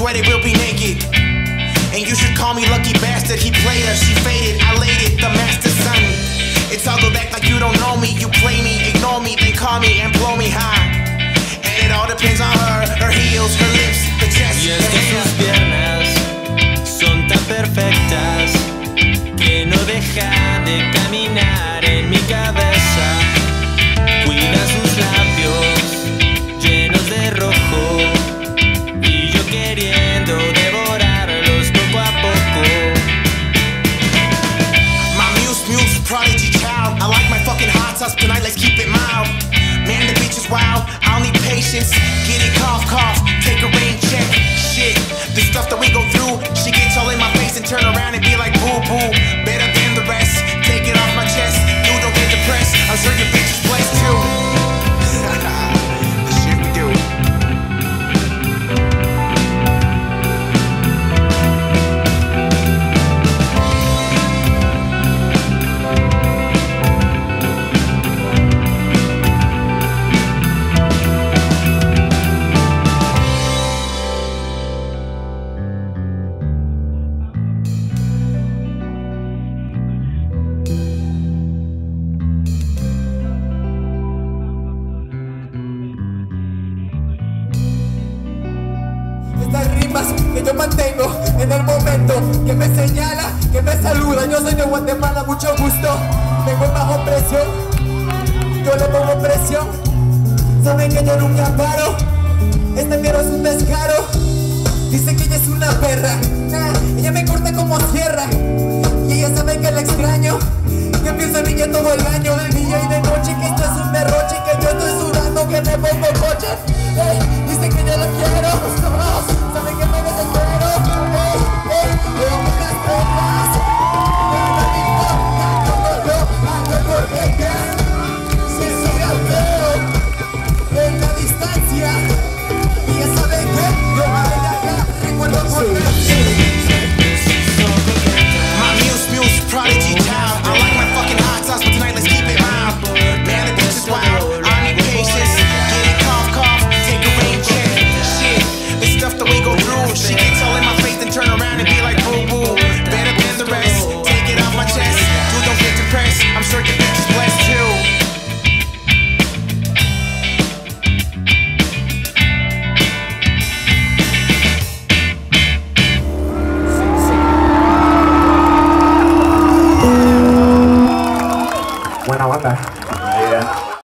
we'll be naked. And you should call me lucky bastard. He played her, she faded, I laid it, the master son. precious. Que yo mantengo en el momento que me señala, que me saluda. Yo soy de Guatemala, mucho gusto. Vengo en bajo presión, yo le pongo presión. Saben que yo nunca paro. Este miedo es un descaro. Dice que ella es una perra. Ella me corta como sierra. Y ella sabe que la extraño. Que pienso en ella todo el año, de día y de noche. Que esto es un derroche. Que yo estoy sudando, que me pongo coche.